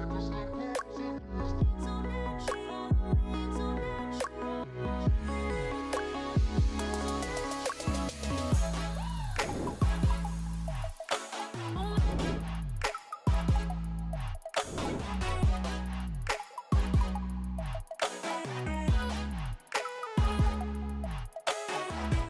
Understand?